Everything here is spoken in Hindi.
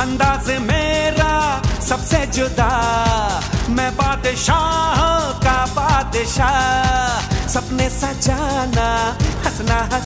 अंदाज मेरा सबसे जुदा। मैं बादशाह का बादशाह। सपने सजाना हंसना